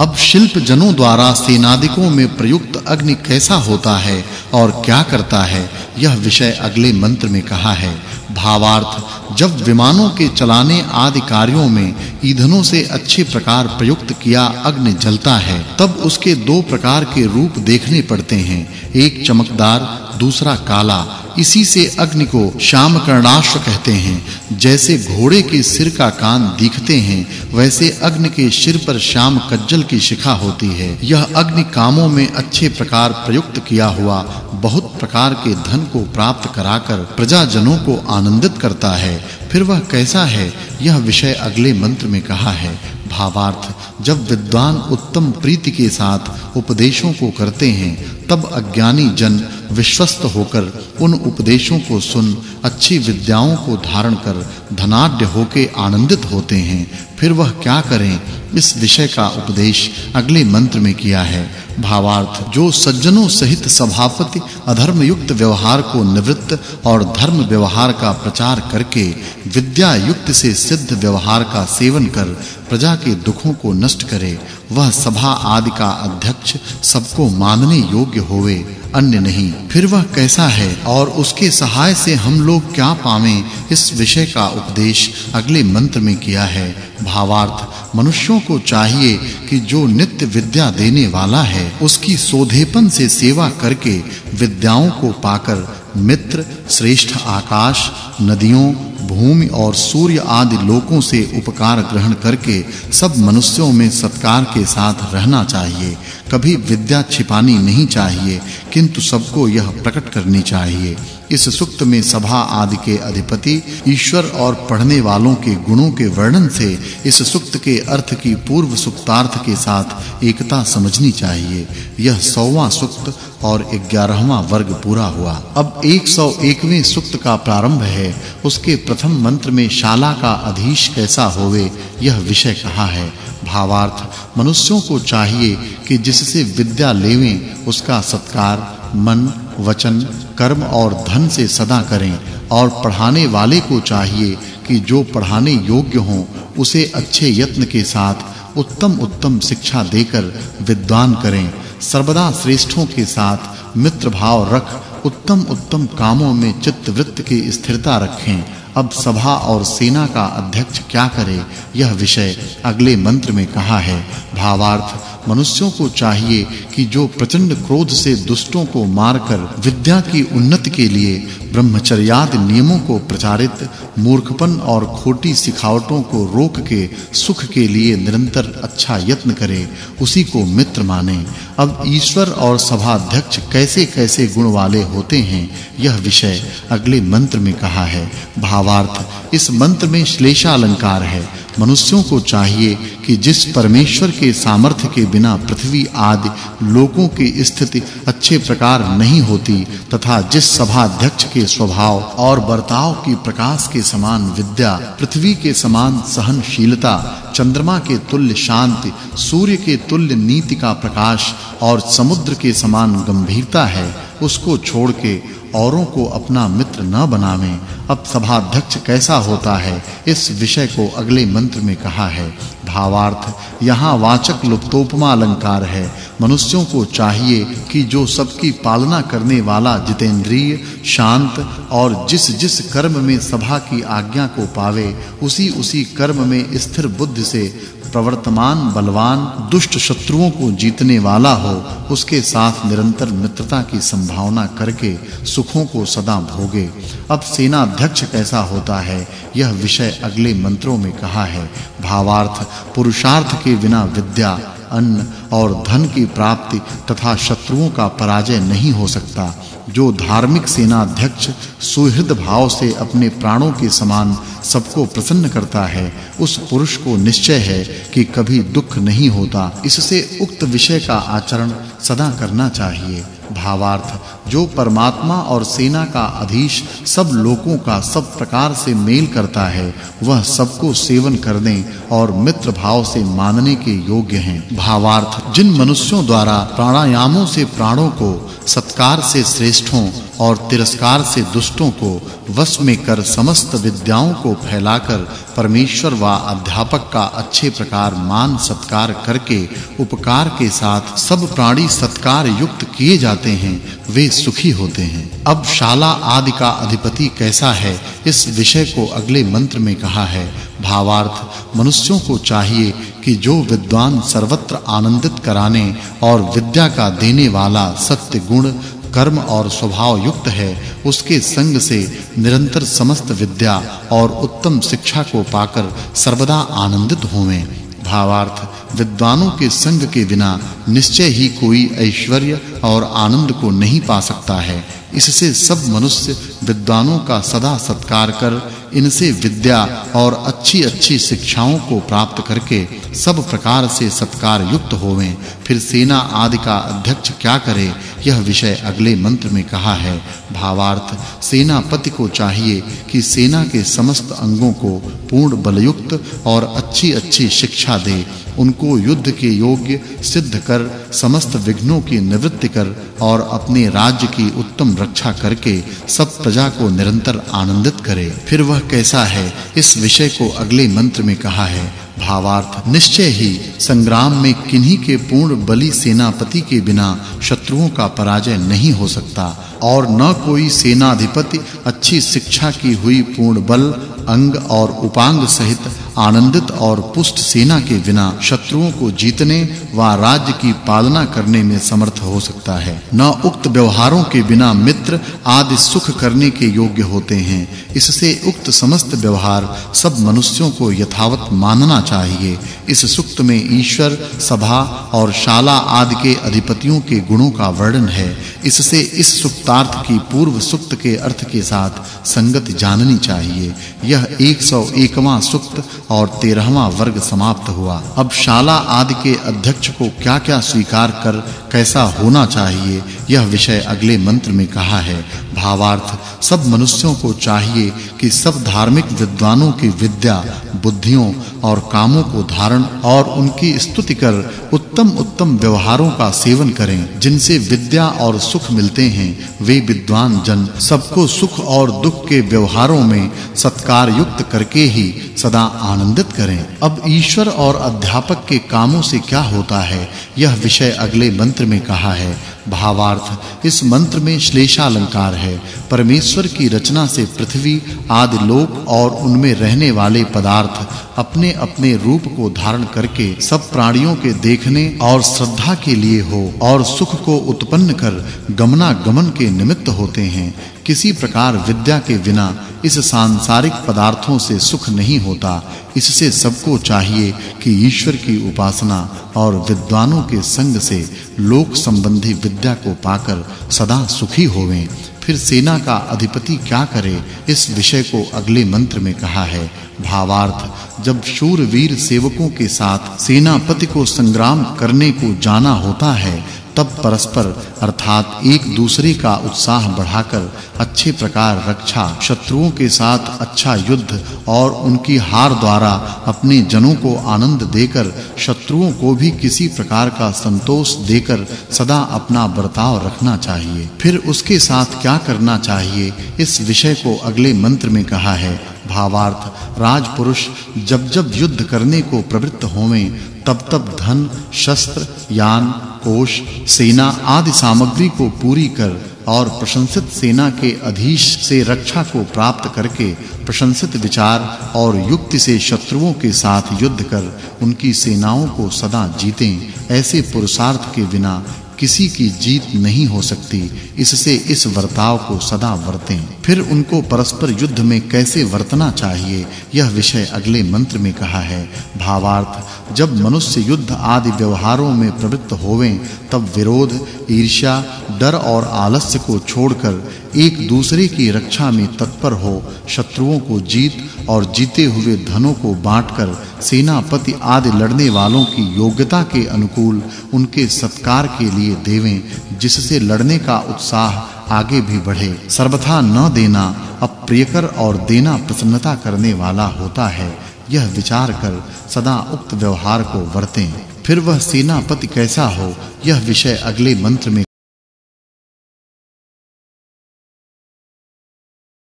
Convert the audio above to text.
अब शिल्प जनों द्वारा सेनादिकों में प्रयुक्त अग्नि कैसा होता है और क्या करता है, यह विषय अगले मंत्र में कहा है। भावार्थ, जब विमानों के चलाने आदि कार्यों में ईंधनों से अच्छे प्रकार प्रयुक्त किया अग्नि जलता है, तब उसके दो प्रकार के रूप देखने पड़ते हैं। एक चमकदार दूसरा काला, इसी से अग्नि को श्याम कर्णाश्व कहते हैं। जैसे घोड़े के सिर का कान दिखते हैं, वैसे अग्नि के सिर पर श्याम कज्जल की शिखा होती है। यह अग्नि कामों में अच्छे प्रकार प्रयुक्त किया हुआ, बहुत प्रकार के धन को प्राप्त कराकर प्रजाजनों को आनंदित करता है। फिर वह कैसा है? यह विषय अगले मंत्र में कहा है। भावार्थ, जब विद्वान उत्तम प्रीति के साथ उपदेशों को करते हैं, तब अज्ञानी जन विश्वस्त होकर उन उपदेशों को सुन, अच्छी विद्याओं को धारण कर, धनाढ्य होके आनंदित होते हैं। फिर वह क्या करें? इस विषय का उपदेश अगले मंत्र में किया है। भावार्थ, जो सज्जनों सहित सभापति अधर्म युक्त व्यवहार को निवृत्त और धर्म व्यवहार का प्रचार करके विद्या युक्त से सिद्ध व्यवहार का सेवन कर, प्रजा के दुखों को नष्ट करे, वह सभा आदि का अध्यक्ष सबको मानने योग्य होवे, अन्य नहीं। फिर वह कैसा है और उसके सहाय से हम लोग क्या पावें, इस विषय का उपदेश अगले मंत्र में किया है। भावार्थ, मनुष्यों को चाहिए कि जो नित्य विद्या देने वाला है उसकी सोधेपन से सेवा करके विद्याओं को पाकर मित्र, श्रेष्ठ आकाश, नदियों, भूमि और सूर्य आदि लोकों से उपकार ग्रहण करके सब मनुष्यों में सत्कार के साथ रहना चाहिए। कभी विद्या छिपानी नहीं चाहिए, किंतु सबको यह प्रकट करनी चाहिए। इस सुक्त में सभा आदि के अधिपति, ईश्वर और पढ़ने वालों के गुणों के वर्णन से इस सुक्त के अर्थ की पूर्व सुक्तार्थ के साथ एकता समझनी चाहिए। यह 100वां सुक्त और 11वां वर्ग पूरा हुआ। अब 101वें सुक्त का प्रारंभ है। उसके प्रथम मंत्र में शाला का अधीश कैसा होवे, यह विषय कहा है? भावार्थ मनुष्यों को चाहिए कि जिससे विद्या लेवें, उसका सत्कार, मन, वचन, कर्म और धन से सदा करें। और पढ़ाने वाले को चाहिए कि जो पढ़ाने योग्य हो, उसे अच्छे यत्न के साथ उत्तम उत्तम शिक्षा देकर विद्वान करें। सर्वदा श्रेष्ठों के साथ मित्र भाव रख, उत्तम उत्तम कामों में चित्त वृत्त की स्थिरता रखें। अब सभा और सेना का अध्यक्ष क्या करे? यह विषय अगले मंत्र में कहा है। भावार्थ मनुष्यों को चाहिए कि जो प्रचंड क्रोध से दुष्टों को मारकर विद्या की उन्नति के लिए ब्रह्मचर्यादि नियमों को प्रचारित, मूर्खपन और खोटी सिखावटों को रोक के, सुख के लिए निरंतर अच्छा यत्न करे, उसी को मित्र माने। अब ईश्वर और सभाध्यक्ष कैसे-कैसे गुण वाले होते हैं, यह विषय अगले मंत्र में कहा है। भावार्थ, इस मंत्र में श्लेषा अलंकार है। मनुष्यों को चाहिए कि जिस परमेश्वर के सामर्थ्य के बिना पृथ्वी आदि लोकों की स्थिति अच्छे प्रकार नहीं होती, तथा जिस सभा अध्यक्ष के स्वभाव और बर्ताव की प्रकाश के समान विद्या, पृथ्वी के समान सहनशीलता, चंद्रमा के तुल्य शांति, सूर्य के तुल्य नीति का प्रकाश और समुद्र के समान गंभीरता है, उसको छोड़ के औरों को अपना मित्र न बनावें। अब सभाध्यक्ष कैसा होता है? इस विषय को अगले मंत्र में कहा है। भावार्थ, यहाँ वाचक् लुप्तोपमा अलंकार है। मनुष्यों को चाहिए कि जो सबकी पालना करने वाला जितेंद्रिय, शांत और जिस जिस कर्म में सभा की आज्ञा को पावे उसी उसी कर्म में स्थिर बुद्धि से प्रवर्तमान, बलवान, दुष्ट शत्रुओं को जीतने वाला हो, उसके साथ निरंतर मित्रता की संभावना करके सुखों को सदा भोगे। अब सेना अध्यक्ष कैसा होता है? यह विषय अगले मंत्रों में कहा है। भावार्थ, पुरुषार्थ के बिना विद्या अन्न और धन की प्राप्ति तथा शत्रुओं का पराजय नहीं हो सकता। जो धार्मिक सेना अध्यक्ष सुहृद भाव से अपने प्राणों के समान सबको प्रसन्न करता है, उस पुरुष को निश्चय है कि कभी दुख नहीं होता। इससे उक्त विषय का आचरण सदा करना चाहिए। भावार्थ जो परमात्मा और सेना का अधीश सब लोगों का सब प्रकार से मेल करता है, वह सबको सेवन करने और मित्र भाव से मानने के योग्य हैं। भावार्थ, जिन मनुष्यों द्वारा प्राणायामों से प्राणों को, सत्कार से श्रेष्ठों और तिरस्कार से दुष्टों को, वश में कर समस्त विद्याओं को फैलाकर परमेश्वर व अध्यापक का अच्छे प्रकार मान सत्कार करके, उपकार के साथ सब प्राणी सत्कार युक्त किए जाते हैं, वे सुखी होते हैं। अब शाला आदि का अधिपति कैसा है, इस विषय को अगले मंत्र में कहा है। भावार्थ, मनुष्यों को चाहिए कि जो विद्वान सर्वत्र आनंदित कराने और विद्या का देने वाला सत्य गुण, कर्म और स्वभाव युक्त है, उसके संग से निरंतर समस्त विद्या और उत्तम शिक्षा को पाकर सर्वदा आनंदित होवें। भावार्थ विद्वानों के संग के बिना निश्चय ही कोई ऐश्वर्य और आनंद को नहीं पा सकता है। इससे सब मनुष्य विद्वानों का सदा सत्कार कर इनसे विद्या और अच्छी-अच्छी शिक्षाओं को प्राप्त करके सब प्रकार से सत्कार युक्त होवें। फिर सेना आदि का अध्यक्ष क्या करे? यह विषय अगले मंत्र में कहा है। भावार्थ, सेनापति को चाहिए कि सेना के समस्त अंगों को पूर्ण बलयुक्त और अच्छी-अच्छी शिक्षा दे। उनको युद्ध के योग्य सिद्ध कर समस्त विघ्नों की निवृत्ति कर और अपने राज्य की उत्तम रक्षा करके सब प्रजा को निरंतर आनंदित करे। फिर वह कैसा है? इस विषय को अगले मंत्र में कहा है। भावार्थ, निश्चय ही संग्राम में किन्हीं के पूर्ण बलि सेनापति के बिना शत्रुओं का पराजय नहीं हो सकता और न कोई सेनाधिपति अच्छी शिक्षा की हुई पूर्ण बल, अंग और उपांग सहित आनंदित और पुष्ट सेना के बिना शत्रुओं को जीतने व राज्य की पालना करने में समर्थ हो सकता है। न उक्त व्यवहारों के बिना मित्र आदि सुख करने के योग्य होते हैं। इससे उक्त समस्त व्यवहार सब मनुष्यों को यथावत मानना चाहिए। इस सुक्त में ईश्वर, सभा और शाला आदि के अधिपतियों के गुणों का वर्णन है। इससे इस सुक्तार्थ की पूर्व सुक्त के अर्थ के साथ संगति जाननी चाहिए। यह 101वां सुक्त और 13वां वर्ग समाप्त हुआ। अब शाला आदि के अध्यक्ष को क्या-क्या स्वीकार कर कैसा होना चाहिए यह विषय अगले मंत्र में कहा है। भावार्थ, सब मनुष्यों को चाहिए कि सब धार्मिक विद्वानों की विद्या, बुद्धियों और कामों को धारण और उनकी स्तुति कर उत्तम उत्तम व्यवहारों का सेवन करें। जिनसे विद्या और सुख मिलते हैं, वे विद्वान जन सबको सुख और दुख के व्यवहारों में सत्कार युक्त करके ही सदा आनंदित करें। अब ईश्वर और अध्यापक के कामों से क्या होता है? यह विषय अगले मंत्र में कहा है। भावार्थ। इस मंत्र में श्लेषा अलंकार है। परमेश्वर की रचना से पृथ्वी, आदि लोक और उनमें रहने वाले पदार्थ अपने-अपने रूप को धारण करके सब प्राणियों के देखने और श्रद्धा के लिए हो और सुख को उत्पन्न कर गमना गमन के निमित्त होते हैं। किसी प्रकार विद्या के बिना इस सांसारिक पदार्थों से सुख नहीं होता। इससे सबको चाहिए कि ईश्वर की उपासना और विद्वानों के संग से लोक संबंधी विद्या को पाकर सदा सुखी होवें। फिर सेना का अधिपति क्या करे, इस विषय को अगले मंत्र में कहा है। भावार्थ, जब शूरवीर सेवकों के साथ सेनापति को संग्राम करने को जाना होता है तब परस्पर, अर्थात एक दूसरे का उत्साह बढ़ाकर, अच्छे प्रकार रक्षा, शत्रुओं के साथ अच्छा युद्ध और उनकी हार द्वारा अपने जनों को आनंद देकर, शत्रुओं को भी किसी प्रकार का संतोष देकर सदा अपना बर्ताव रखना चाहिए। फिर उसके साथ क्या करना चाहिए, इस विषय को अगले मंत्र में कहा है। भावार्थ, राजपुरुष जब जब युद्ध करने को प्रवृत्त होवें तब तब धन, शस्त्र, यान, कोष, सेना आदि सामग्री को पूरी कर और प्रशंसित सेना के अधीश से रक्षा को प्राप्त करके प्रशंसित विचार और युक्ति से शत्रुओं के साथ युद्ध कर उनकी सेनाओं को सदा जीतें, ऐसे पुरुषार्थ के बिना किसी की जीत नहीं हो सकती। इससे इस वर्ताव को सदा वर्तें। फिर उनको परस्पर युद्ध में कैसे वर्तना चाहिए, यह विषय अगले मंत्र में कहा है। भावार्थ, जब मनुष्य युद्ध आदि व्यवहारों में प्रवृत्त होवें, तब विरोध, ईर्ष्या, डर और आलस्य को छोड़कर एक दूसरे की रक्षा में तत्पर हो, शत्रुओं को जीत और जीते हुए धनों को बांटकर सेनापति आदि लड़ने वालों की योग्यता के अनुकूल उनके सत्कार के लिए देवें, जिससे लड़ने का उत्साह आगे भी बढ़े। सर्वथा न देना अप्रियकर और देना प्रसन्नता करने वाला होता है। यह विचार कर सदा उक्त व्यवहार को वर्तें। फिर वह सेनापति कैसा हो, यह विषय अगले मंत्र में